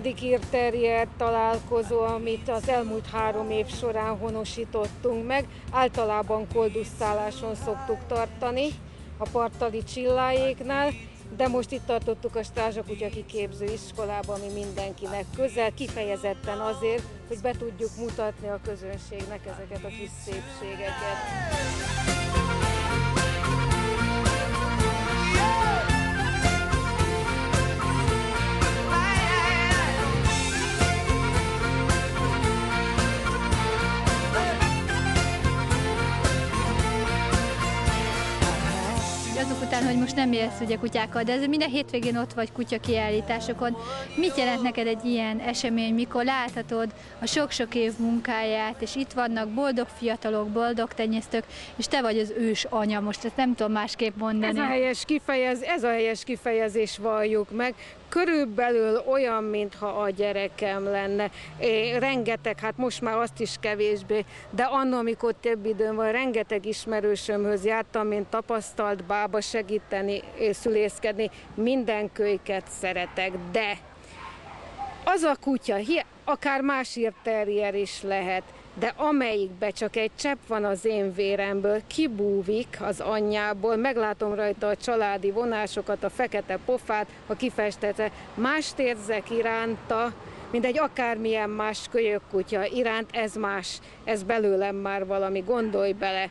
harmadik írterrier találkozó, amit az elmúlt három év során honosítottunk meg. Általában kolduszálláson szoktuk tartani a partali csilláéknál, de most itt tartottuk a Strázsakutya kiképző iskolában, ami mindenkinek közel, kifejezetten azért, hogy be tudjuk mutatni a közönségnek ezeket a kis szépségeket. Után, hogy most nem élsz ugye kutyákkal, de ez minden hétvégén ott vagy kutya kiállításokon. Mit jelent neked egy ilyen esemény, mikor láthatod a sok-sok év munkáját, és itt vannak boldog fiatalok, boldog tenyésztők, és te vagy az ős anya, most ezt nem tudom másképp mondani. Ez a helyes, kifejez, ez a helyes kifejezés valljuk meg körülbelül olyan, mintha a gyerekem lenne. É, rengeteg, hát most már azt is kevésbé, de anno, amikor több időm van, rengeteg ismerősömhöz jártam, mint tapasztalt bába segíteni, szülészkedni, minden kölyket szeretek, de az a kutya, akár más terrier is lehet, de amelyikbe csak egy csepp van az én véremből, kibúvik az anyjából, meglátom rajta a családi vonásokat, a fekete pofát, a kifestete, mást érzek iránta, mint egy akármilyen más kölyök kutya iránt, ez más, ez belőlem már valami, gondolj bele.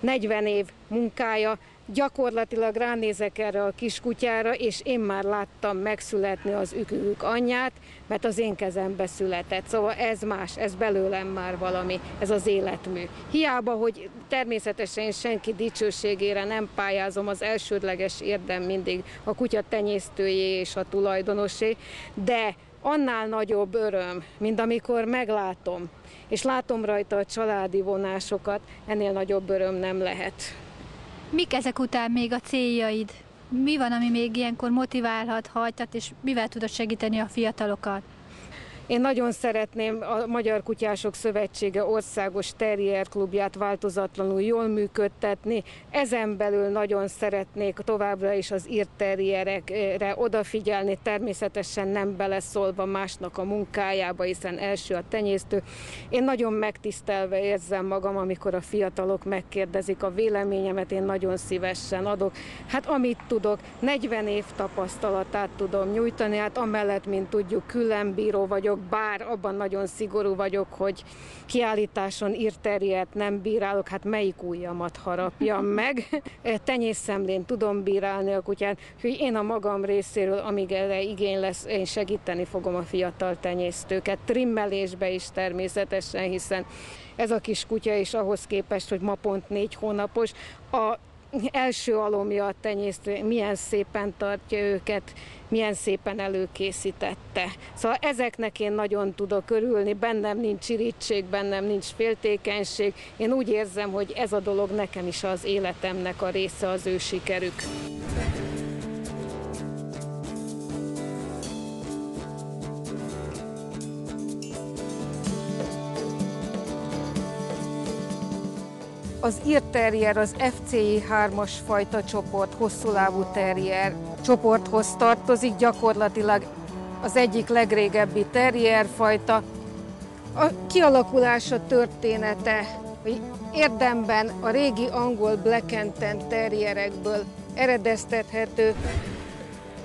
40 év munkája, gyakorlatilag ránézek erre a kiskutyára, és én már láttam megszületni az ükük anyját, mert az én kezembe született. Szóval ez más, ez belőlem már valami, ez az életmű. Hiába, hogy természetesen senki dicsőségére nem pályázom, az elsődleges érdem mindig a kutya tenyésztőjé és a tulajdonosé, de annál nagyobb öröm, mint amikor meglátom, és látom rajta a családi vonásokat, ennél nagyobb öröm nem lehet. Mik ezek után még a céljaid? Mi van, ami még ilyenkor motiválhat, hajtat, és mivel tudod segíteni a fiatalokat? Én nagyon szeretném a Magyar Kutyások Szövetsége országos terrier klubját változatlanul jól működtetni. Ezen belül nagyon szeretnék továbbra is az írt terrierekre odafigyelni, természetesen nem beleszólva másnak a munkájába, hiszen első a tenyésztő. Én nagyon megtisztelve érzem magam, amikor a fiatalok megkérdezik a véleményemet, én nagyon szívesen adok. Hát amit tudok, 40 év tapasztalatát tudom nyújtani, hát amellett, mint tudjuk, különbíró vagyok, vagyok, bár abban nagyon szigorú vagyok, hogy kiállításon írterjét nem bírálok, hát melyik ujjamat harapjam meg. Tenyészemlén tudom bírálni a kutyát, hogy én a magam részéről, amíg erre igény lesz, én segíteni fogom a fiatal tenyésztőket, trimmelésbe is természetesen, hiszen ez a kis kutya is ahhoz képest, hogy ma pont négy hónapos, a első alomja a tenyésztő, milyen szépen tartja őket, milyen szépen előkészítette. Szóval ezeknek én nagyon tudok örülni, bennem nincs irítség, bennem nincs féltékenység. Én úgy érzem, hogy ez a dolog nekem is az életemnek a része az ő sikerük. Az ír terrier az FCI 3-as fajta csoport, hosszúlábú terrier. Csoporthoz tartozik, gyakorlatilag az egyik legrégebbi terrier fajta. A kialakulása története, hogy érdemben a régi angol Black and terrierekből eredeztethető,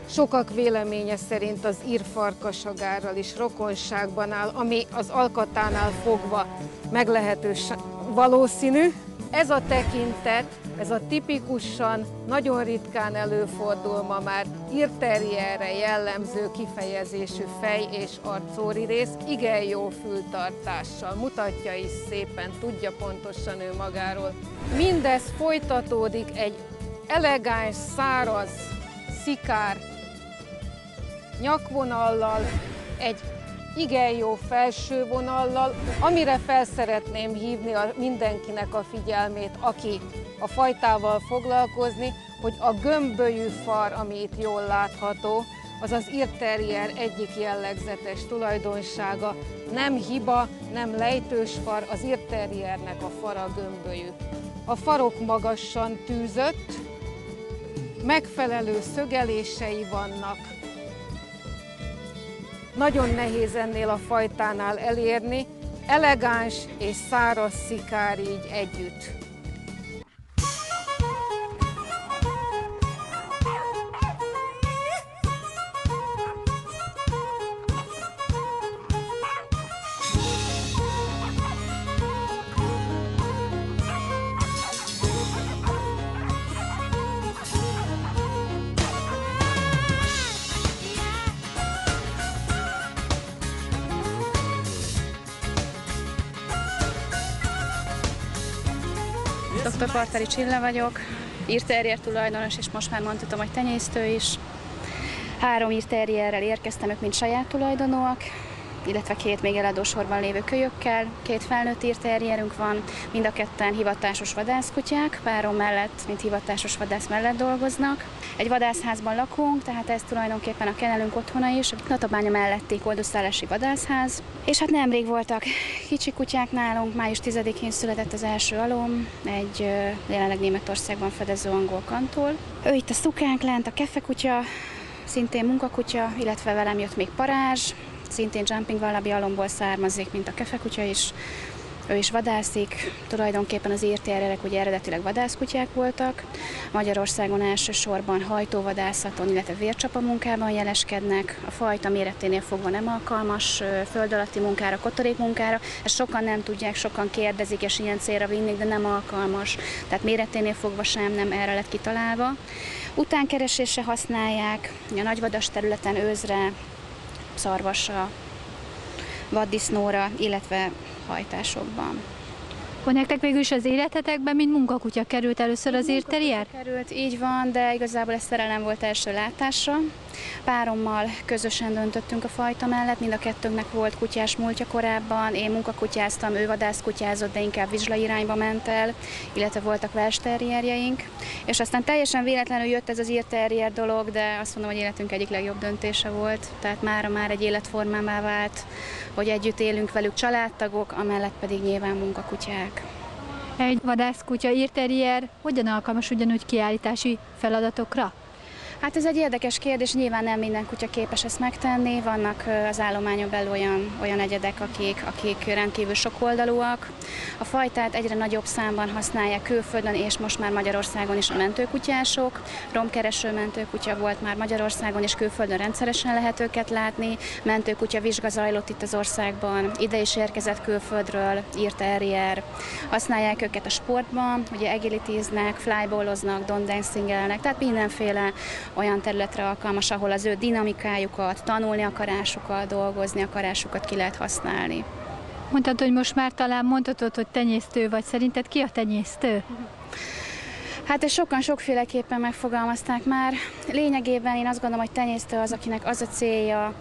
Sokak véleménye szerint az ír farkasagárral is rokonságban áll, ami az alkatánál fogva meglehetősen valószínű, ez a tekintet, ez a tipikusan, nagyon ritkán előfordul ma már írterjerre jellemző kifejezésű fej és arcóri rész, igen jó fültartással, mutatja is szépen, tudja pontosan ő magáról. Mindez folytatódik egy elegáns, száraz, szikár nyakvonallal, egy igen jó felső vonallal, amire fel szeretném hívni a mindenkinek a figyelmét, aki a fajtával foglalkozni, hogy a gömbölyű far, ami itt jól látható, az az írterrier egyik jellegzetes tulajdonsága. Nem hiba, nem lejtős far, az írterriernek a fara gömbölyű. A farok magasan tűzött, megfelelő szögelései vannak, nagyon nehéz ennél a fajtánál elérni, elegáns és száraz szikár így együtt. Dr. Partari Csilla vagyok, írterrier tulajdonos, és most már mondhatom, hogy tenyésztő is. Három írterrierrel érkeztem, ők mind saját tulajdonúak, illetve két még eladósorban lévő kölyökkel. Két felnőtt írterjerünk van, mind a ketten hivatásos vadászkutyák, párom mellett, mint hivatásos vadász mellett dolgoznak. Egy vadászházban lakunk, tehát ez tulajdonképpen a kenelünk otthona is, Tatabánya melletti koldószállási vadászház. És hát nemrég voltak kicsi kutyák nálunk, május 10-én született az első alom, egy jelenleg Németországban fedező angol kantól. Ő itt a szukánk lent, a kefekutya, szintén munkakutya, illetve velem jött még parázs, szintén jumping wallaby alomból származik, mint a kefekutya is. Ő is vadászik, tulajdonképpen az írtérjelek ugye eredetileg vadászkutyák voltak. Magyarországon elsősorban hajtóvadászaton, illetve vércsapa munkában jeleskednek. A fajta méreténél fogva nem alkalmas föld alatti munkára, kotorék munkára. Ezt sokan nem tudják, sokan kérdezik, és ilyen célra vinnék, de nem alkalmas. Tehát méreténél fogva sem nem erre lett kitalálva. Utánkeresésre használják, a nagyvadas területen őzre, szarvasra, vaddisznóra, illetve hajtásokban. Akkor nektek végül is az életetekben, mint munkakutya került először az írterier? Került, így van, de igazából ez szerelem volt első látásra. Párommal közösen döntöttünk a fajta mellett, mind a kettőnknek volt kutyás múltja korábban, én munkakutyáztam, ő vadászkutyázott, de inkább vizsla irányba ment el, illetve voltak versterrierjeink. És aztán teljesen véletlenül jött ez az írterrier dolog, de azt mondom, hogy életünk egyik legjobb döntése volt. Tehát mára már egy életformámá vált, hogy együtt élünk velük családtagok, amellett pedig nyilván munkakutyák. Egy vadászkutya írterrier hogyan alkalmas ugyanúgy kiállítási feladatokra? Hát ez egy érdekes kérdés, nyilván nem minden kutya képes ezt megtenni, vannak az állományon belül olyan, olyan egyedek, akik, akik rendkívül sokoldalúak. A fajtát egyre nagyobb számban használják külföldön, és most már Magyarországon is a mentőkutyások. Romkereső mentőkutya volt már Magyarországon, és külföldön rendszeresen lehet őket látni. Mentőkutya vizsga zajlott itt az országban, ide is érkezett külföldről, írt terrier. Használják őket a sportban, ugye agilitiznek, flyballoznak, don dancingelnek, tehát mindenféle olyan területre alkalmas, ahol az ő dinamikájukat, tanulni akarásukat, dolgozni akarásukat ki lehet használni. Mondtad, hogy most már talán mondhatod, hogy tenyésztő vagy. Szerinted ki a tenyésztő? Hát ezt sokan sokféleképpen megfogalmazták már. Lényegében én azt gondolom, hogy tenyésztő az, akinek az a célja,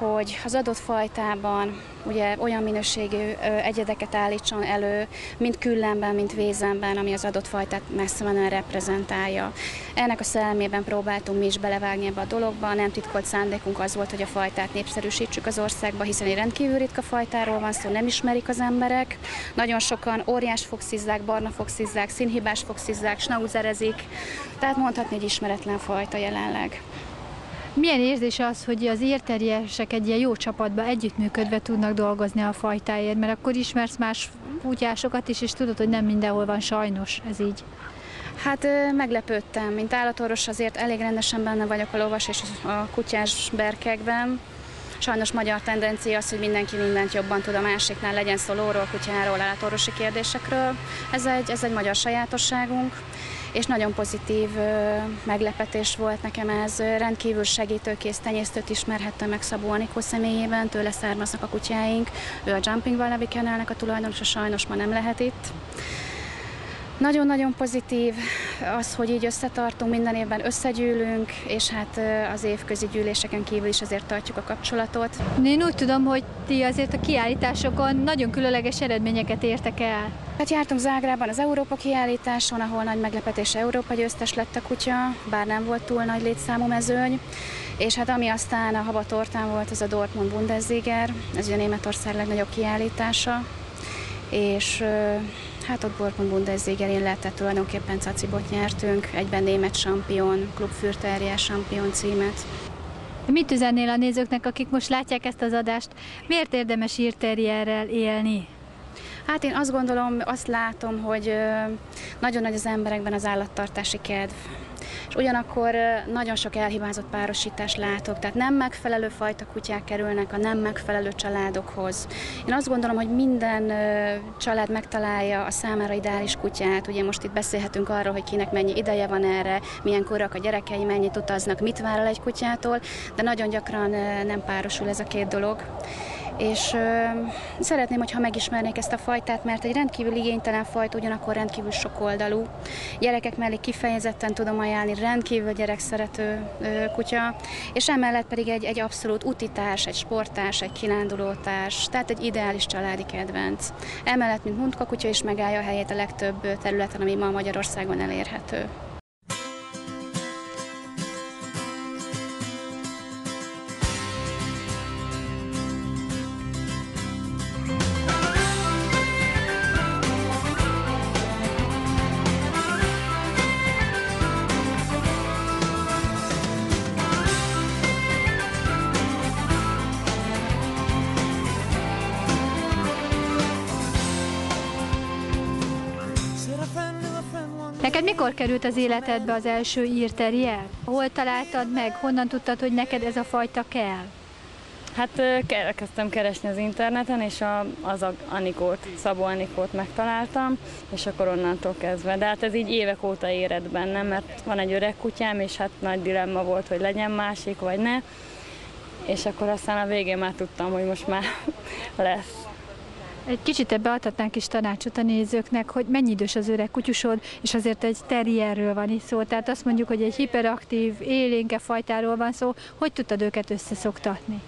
hogy az adott fajtában ugye olyan minőségű egyedeket állítson elő, mint küllemben, mint vézemben, ami az adott fajtát messze menően reprezentálja. Ennek a szellemében próbáltunk mi is belevágni ebbe a dologba, nem titkolt szándékunk az volt, hogy a fajtát népszerűsítsük az országba, hiszen egy rendkívül ritka fajtáról van szó, nem ismerik az emberek. Nagyon sokan óriás fogszizzák, barna fogszizzák, színhibás fogszizzák, snauzerezik, tehát mondhatni, hogy ismeretlen fajta jelenleg. Milyen érzés az, hogy az érterjesek egy ilyen jó csapatban együttműködve tudnak dolgozni a fajtáért, mert akkor ismersz más kutyásokat is, és tudod, hogy nem mindenhol van sajnos ez így. Hát meglepődtem, mint állatorvos azért elég rendesen benne vagyok a lovas és a kutyás berkekben. Sajnos magyar tendencia az, hogy mindenki mindent jobban tud a másiknál, legyen szó lóról, kutyáról, állatorvosi kérdésekről. Ez egy, ez egy magyar sajátosságunk és nagyon pozitív meglepetés volt nekem ez. Rendkívül segítőkész tenyésztőt ismerhettem meg Szabó Anikó személyében, tőle származnak a kutyáink. Ő a Jumping Kennelnek a tulajdonosa, sajnos ma nem lehet itt. Nagyon-nagyon pozitív az, hogy így összetartunk, minden évben összegyűlünk, és hát az évközi gyűléseken kívül is azért tartjuk a kapcsolatot. Én úgy tudom, hogy ti azért a kiállításokon nagyon különleges eredményeket értek el. Hát jártunk Zágrában az Európa kiállításon, ahol nagy meglepetés Európa győztes lett a kutya, bár nem volt túl nagy létszámú mezőny. És hát ami aztán a habatortán volt, az a Dortmund Bundesliga, ez ugye Németország legnagyobb kiállítása, és Hát ott Dortmund Bundesliga-én lehetett tulajdonképpen cacibot nyertünk, egyben német sampion, klubfürterje sampion címet. Mit üzennél a nézőknek, akik most látják ezt az adást? Miért érdemes írterjerrel élni? Hát én azt gondolom, azt látom, hogy nagyon nagy az emberekben az állattartási kedv és ugyanakkor nagyon sok elhibázott párosítást látok, tehát nem megfelelő fajta kutyák kerülnek a nem megfelelő családokhoz. Én azt gondolom, hogy minden család megtalálja a számára ideális kutyát, ugye most itt beszélhetünk arról, hogy kinek mennyi ideje van erre, milyen korak a gyerekei, mennyit utaznak, mit vár el egy kutyától, de nagyon gyakran nem párosul ez a két dolog és ö, szeretném, hogyha megismernék ezt a fajtát, mert egy rendkívül igénytelen fajta, ugyanakkor rendkívül sokoldalú. Gyerekek mellé kifejezetten tudom ajánlani, rendkívül gyerekszerető ö, kutya, és emellett pedig egy, egy abszolút utitárs, egy sportárs, egy kilándulótárs, tehát egy ideális családi kedvenc. Emellett, mint muntkakutya is megállja a helyét a legtöbb területen, ami ma Magyarországon elérhető. Neked mikor került az életedbe az első írterrier? Hol találtad meg? Honnan tudtad, hogy neked ez a fajta kell? Hát elkezdtem keresni az interneten, és a, az a Anikót, Szabó Anikót megtaláltam, és akkor onnantól kezdve. De hát ez így évek óta éred bennem, mert van egy öreg kutyám, és hát nagy dilemma volt, hogy legyen másik, vagy ne. És akkor aztán a végén már tudtam, hogy most már lesz. Egy kicsit ebbe adhatnánk is tanácsot a nézőknek, hogy mennyi idős az öreg kutyusod, és azért egy terrierről van itt szó. Tehát azt mondjuk, hogy egy hiperaktív, élénke fajtáról van szó. Hogy tudtad őket összeszoktatni?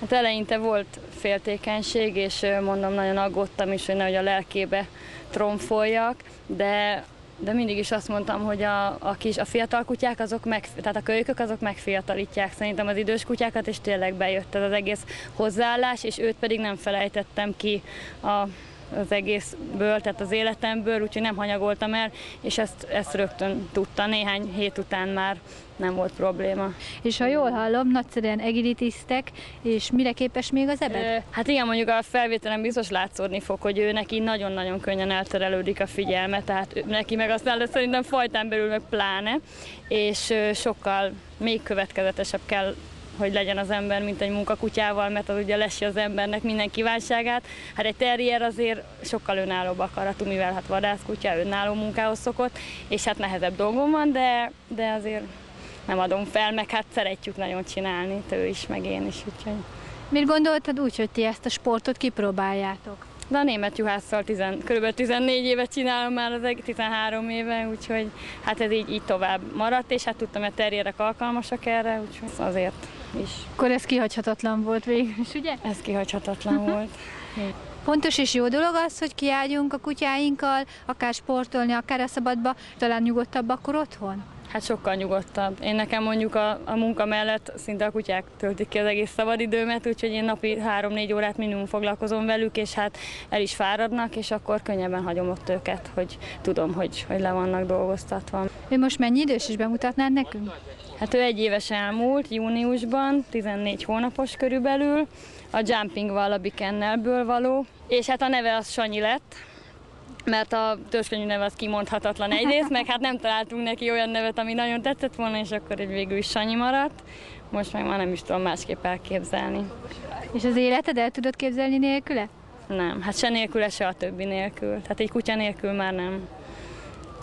Hát eleinte volt féltékenység, és mondom, nagyon aggódtam is, hogy nehogy a lelkébe tromfoljak, de de mindig is azt mondtam, hogy a, a, kis, a fiatal kutyák, azok meg, tehát a kölykök, azok megfiatalítják szerintem az idős kutyákat, és tényleg bejött ez az egész hozzáállás, és őt pedig nem felejtettem ki a az egészből, tehát az életemből, úgyhogy nem hanyagoltam el, és ezt, ezt rögtön tudta, néhány hét után már nem volt probléma. És ha jól hallom, nagyszerűen egilitisztek, és mire képes még az ebed? Hát igen, mondjuk a felvételen biztos látszódni fog, hogy ő neki nagyon-nagyon könnyen elterelődik a figyelme, tehát neki meg aztán, de szerintem fajtán belül meg pláne, és sokkal még következetesebb kell hogy legyen az ember, mint egy munkakutyával, mert az ugye lesi az embernek minden kívánságát. Hát egy terrier azért sokkal önállóbb akaratú, mivel hát vadászkutya önálló munkához szokott, és hát nehezebb dolgom van, de, de azért nem adom fel, meg hát szeretjük nagyon csinálni, ő is, meg én is, úgyhogy. Miért gondoltad úgy, hogy ti ezt a sportot kipróbáljátok? De a német juhásszal tizen, kb. 14 évet csinálom már, az 13 éve, úgyhogy hát ez így, így tovább maradt, és hát tudtam, hogy terjerek alkalmasak erre, úgyhogy azért is. Akkor ez kihagyhatatlan volt végül is, ugye? Ez kihagyhatatlan volt. Fontos és jó dolog az, hogy kiálljunk a kutyáinkkal, akár sportolni, akár a szabadba, talán nyugodtabb akkor otthon? Hát sokkal nyugodtabb. Én nekem mondjuk a, a munka mellett szinte a kutyák töltik ki az egész szabadidőmet, úgyhogy én napi 3-4 órát minimum foglalkozom velük, és hát el is fáradnak, és akkor könnyebben hagyom ott őket, hogy tudom, hogy, hogy le vannak dolgoztatva. Ő most mennyi idős is bemutatnád nekünk? Hát ő egy éves elmúlt, júniusban, 14 hónapos körülbelül, a Jumping Wallaby Kennelből való, és hát a neve az Sanyi lett, mert a törzskönyvű neve az kimondhatatlan egyrészt, meg hát nem találtunk neki olyan nevet, ami nagyon tetszett volna, és akkor egy végül is Sanyi maradt. Most meg már nem is tudom másképp elképzelni. És az életed el tudod képzelni nélküle? Nem, hát se nélküle, se a többi nélkül. Tehát egy kutya nélkül már nem.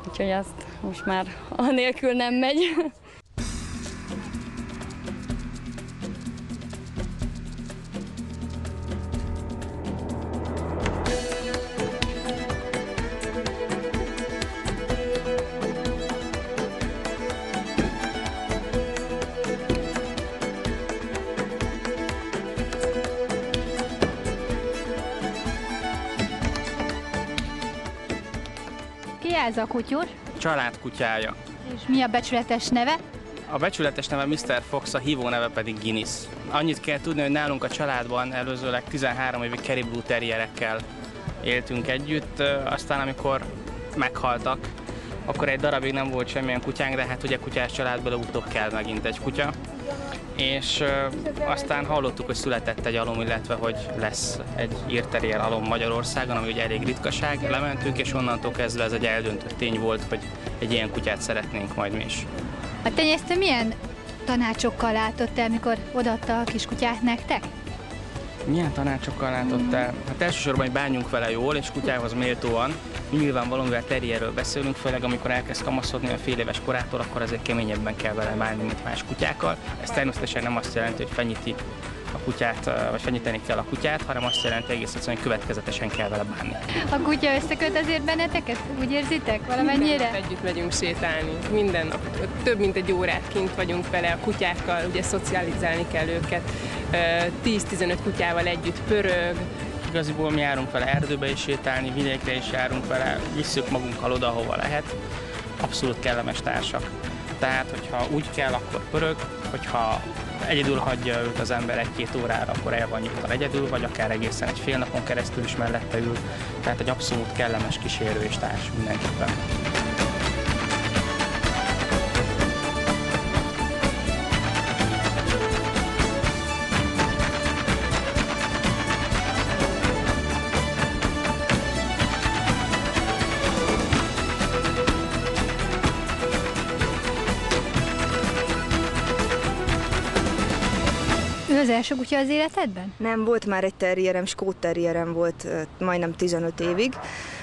Úgyhogy azt most már a nélkül nem megy. Ez a kutyus? Családkutyája. És mi a becsületes neve? A becsületes neve Mr. Fox, a hívó neve pedig Guinness. Annyit kell tudni, hogy nálunk a családban előzőleg 13 évig Blue Terrierekkel éltünk együtt, aztán amikor meghaltak, akkor egy darabig nem volt semmilyen kutyánk, de hát ugye kutyás családból utóbb kell megint egy kutya. És aztán hallottuk, hogy született egy alom, illetve hogy lesz egy írterier alom Magyarországon, ami ugye elég ritkaság. Lementünk, és onnantól kezdve ez egy eldöntött tény volt, hogy egy ilyen kutyát szeretnénk majd mi is. A tenyésztő milyen tanácsokkal látott el, mikor odaadta a kiskutyát nektek? Milyen tanácsokkal látott el? Hát elsősorban, hogy bánjunk vele jól, és kutyához méltóan. Nyilvánvalóan, mivel terrierről beszélünk, főleg amikor elkezd kamaszodni a fél éves korától, akkor azért keményebben kell vele bánni, mint más kutyákkal. Ez természetesen nem azt jelenti, hogy fenyíti a kutyát, vagy fenyíteni kell a kutyát, hanem azt jelenti egész egyszerűen, hogy következetesen kell vele bánni. A kutya összeköt azért benneteket? Úgy érzitek valamennyire? Minden együtt megyünk sétálni, minden nap. Több mint egy órát kint vagyunk vele a kutyákkal, ugye szocializálni kell őket. 10-15 kutyával együtt pörög, Igaziból mi járunk vele erdőbe is sétálni, vidékre is járunk vele, visszük magunkkal oda, ahova lehet. Abszolút kellemes társak. Tehát, hogyha úgy kell, akkor pörög, hogyha egyedül hagyja őt az ember egy-két órára, akkor el van nyugtan egyedül, vagy akár egészen egy fél napon keresztül is mellette ül. Tehát egy abszolút kellemes kísérő és társ mindenképpen. Ő az első kutya az életedben? Nem, volt már egy terrierem, skót terrierem volt majdnem 15 évig,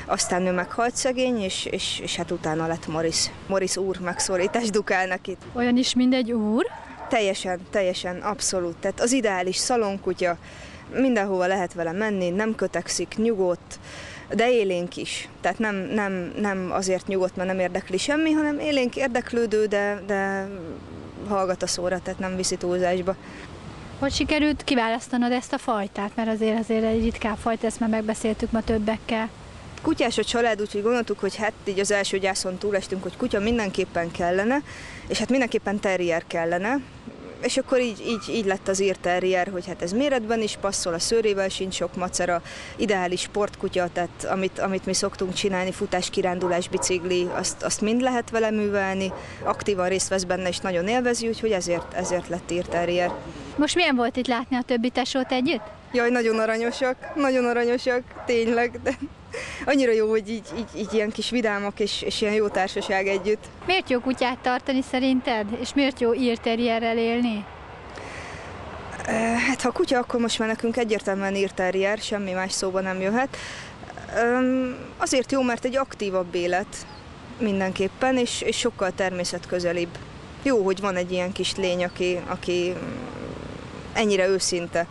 aztán ő meghalt szegény, és, és, és hát utána lett Morris. Morris úr megszólítás dukál neki. Olyan is, mint egy úr? Teljesen, teljesen, abszolút. Tehát az ideális szalonkutya, mindenhova lehet vele menni, nem kötekszik, nyugodt, de élénk is. Tehát nem, nem, nem azért nyugodt, mert nem érdekli semmi, hanem élénk érdeklődő, de, de hallgat a szóra, tehát nem viszi túlzásba. Hogy sikerült kiválasztanod ezt a fajtát? Mert azért azért egy ritkább fajta, ezt már megbeszéltük ma többekkel. kutyás a család, úgyhogy gondoltuk, hogy hát így az első gyászon túlestünk, hogy kutya mindenképpen kellene, és hát mindenképpen terrier kellene, és akkor így, így, így lett az ír terrier, hogy hát ez méretben is passzol, a szőrével sincs sok macera, ideális sportkutya, tehát amit, amit mi szoktunk csinálni, futás, kirándulás, bicikli, azt, azt mind lehet vele művelni, aktívan részt vesz benne és nagyon élvezi, úgyhogy ezért, ezért lett ír terrier. Most milyen volt itt látni a többi tesót együtt? Jaj, nagyon aranyosak, nagyon aranyosak, tényleg, de annyira jó, hogy így, így, így ilyen kis vidámak és, és ilyen jó társaság együtt. Miért jó kutyát tartani szerinted? És miért jó írterjerrel élni? Eh, Hát ha kutya, akkor most már nekünk egyértelműen ír terrier, semmi más szóba nem jöhet. Azért jó, mert egy aktívabb élet mindenképpen, és, és sokkal természetközelibb. Jó, hogy van egy ilyen kis lény, aki, aki ennyire őszinte.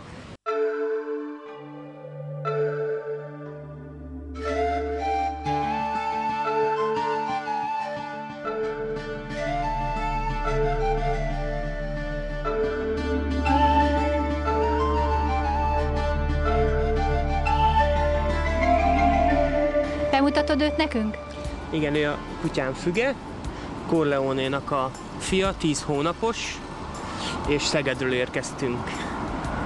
Bemutatod őt nekünk? Igen, ő a kutyám Füge, Corleone-nak a fia, 10 hónapos, és Szegedről érkeztünk.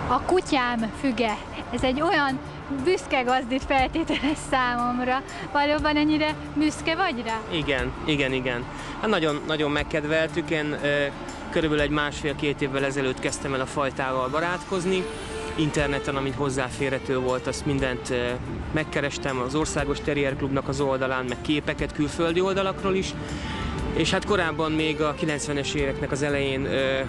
A kutyám füge. Ez egy olyan büszke gazdit feltételes számomra. Valóban ennyire büszke vagy rá? Igen, igen, igen. Hát nagyon, nagyon megkedveltük. Én ö, körülbelül egy másfél-két évvel ezelőtt kezdtem el a fajtával barátkozni. Interneten, amit hozzáférhető volt, azt mindent ö, megkerestem az Országos Terrier Klubnak az oldalán, meg képeket külföldi oldalakról is. És hát korábban még a 90-es éveknek az elején ö,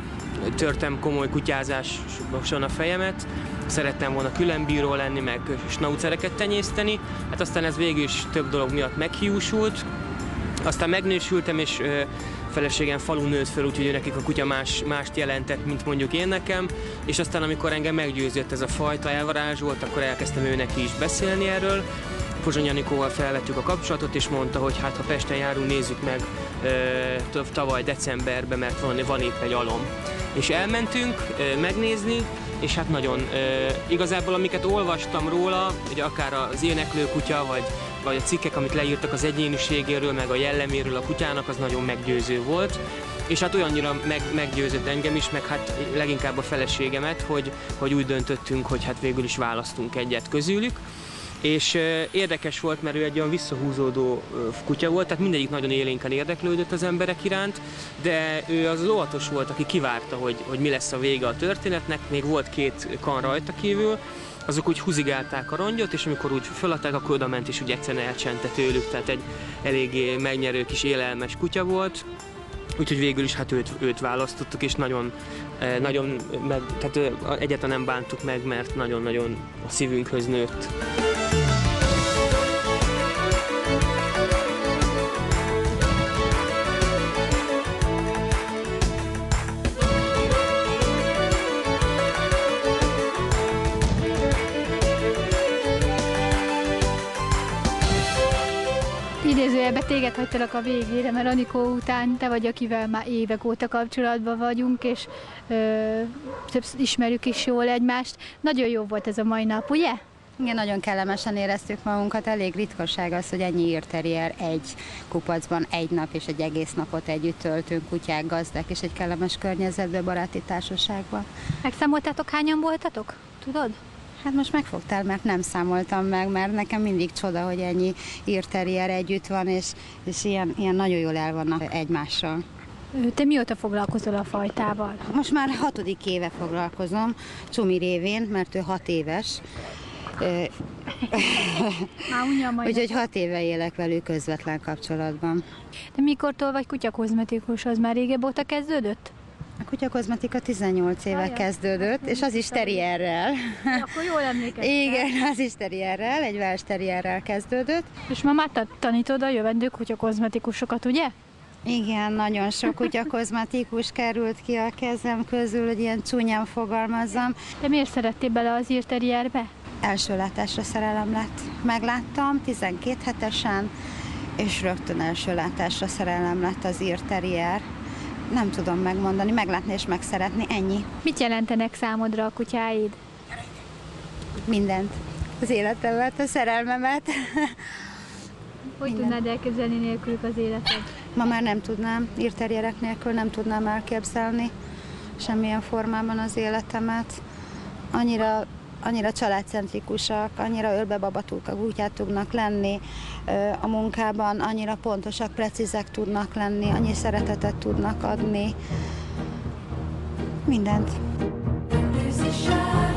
törtem komoly kutyázáson a fejemet. Szerettem volna különbíró lenni, meg snaucereket tenyészteni. Hát aztán ez végül is több dolog miatt meghiúsult. Aztán megnősültem, és ö, feleségem falu nőtt föl, úgyhogy ő nekik a kutya más, mást jelentett, mint mondjuk én nekem. És aztán, amikor engem meggyőzött ez a fajta, elvarázsolt, akkor elkezdtem őnek is beszélni erről. Pozsony Anikóval felvettük a kapcsolatot, és mondta, hogy hát ha Pesten járunk, nézzük meg ö, tav- tavaly decemberben, mert van, van épp egy alom. És elmentünk ö, megnézni, és hát nagyon ö, igazából amiket olvastam róla, hogy akár az éneklő kutya, vagy, vagy a cikkek, amit leírtak az egyéniségéről, meg a jelleméről a kutyának, az nagyon meggyőző volt. És hát olyannyira meg, meggyőzött engem is, meg hát leginkább a feleségemet, hogy, hogy úgy döntöttünk, hogy hát végül is választunk egyet közülük és érdekes volt, mert ő egy olyan visszahúzódó kutya volt, tehát mindegyik nagyon élénken érdeklődött az emberek iránt, de ő az óvatos volt, aki kivárta, hogy, hogy mi lesz a vége a történetnek, még volt két kan rajta kívül, azok úgy húzigálták a rongyot, és amikor úgy föladták, akkor oda ment, és úgy egyszerűen elcsente tőlük, tehát egy eléggé megnyerő kis élelmes kutya volt. Úgyhogy végül is hát őt, őt választottuk, és nagyon, nagyon meg, tehát egyáltalán nem bántuk meg, mert nagyon-nagyon a szívünkhöz nőtt. Téged hagytalak a végére, mert Anikó után te vagy, akivel már évek óta kapcsolatban vagyunk, és ö, ismerjük is jól egymást. Nagyon jó volt ez a mai nap, ugye? Igen, nagyon kellemesen éreztük magunkat. Elég ritkaság az, hogy ennyi írterier egy kupacban egy nap és egy egész napot együtt töltünk, kutyák, gazdák és egy kellemes környezetben, baráti társaságban. Megszámoltátok, hányan voltatok? Tudod? Hát most megfogtál, mert nem számoltam meg, mert nekem mindig csoda, hogy ennyi írterier együtt van, és, és ilyen, ilyen nagyon jól el vannak egymással. Te mióta foglalkozol a fajtával? Most már hatodik éve foglalkozom, Csumi révén, mert ő hat éves. Úgyhogy hat éve élek velük közvetlen kapcsolatban. De mikortól vagy kutyakozmetikus? Az már régebb óta kezdődött? A kutyakozmetika 18 éve Ajaj, kezdődött, és az is terrierrel. Akkor jól emlékeztem. Igen, az is terrierrel, egy Welsh terrierrel kezdődött. És ma már tanítod a jövendő kutyakozmetikusokat, ugye? Igen, nagyon sok kutyakozmetikus került ki a kezem közül, hogy ilyen csúnyán fogalmazzam. De miért szerettél bele az írterierbe? Első látásra szerelem lett. Megláttam 12 hetesen, és rögtön első látásra szerelem lett az írterier nem tudom megmondani, meglátni és megszeretni, ennyi. Mit jelentenek számodra a kutyáid? Mindent. Az életemet, a szerelmemet. Hogy Minden. tudnád elképzelni nélkülük az életed? Ma már nem tudnám, írterjerek nélkül nem tudnám elképzelni semmilyen formában az életemet. Annyira annyira családcentrikusak, annyira ölbebabatulk a kutyát tudnak lenni a munkában, annyira pontosak, precízek tudnak lenni, annyi szeretetet tudnak adni. Mindent. There's a